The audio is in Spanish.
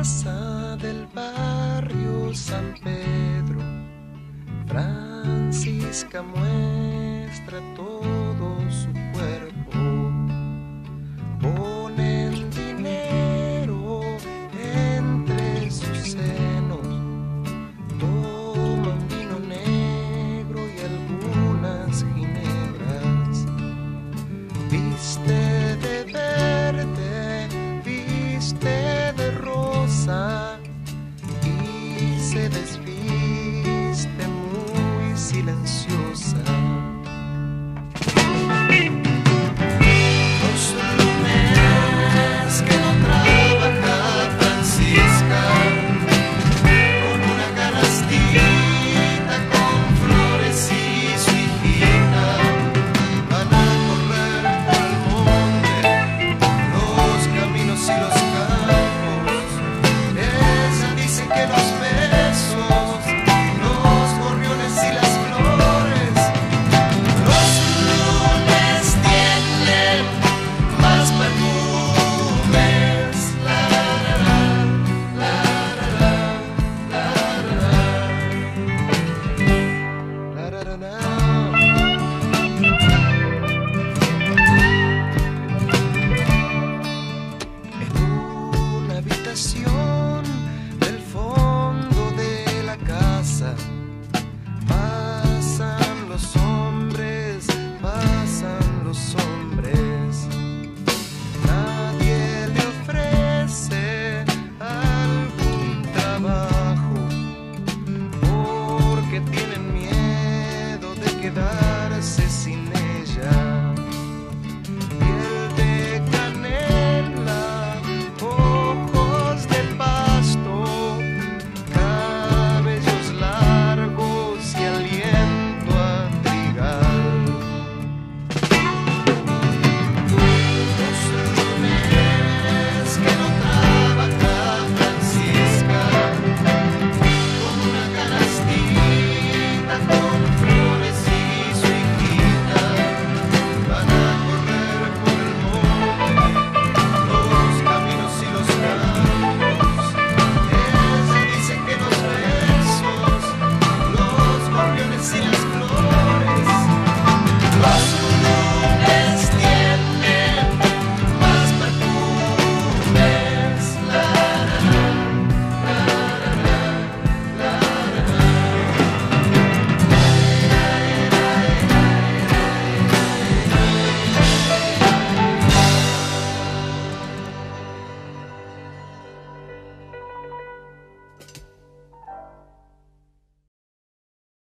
casa del barrio San Pedro, Francisca muestra todo su cuerpo. Ponen dinero entre sus senos, toman vino negro y algunas ginebras. Viste de verde, viste this see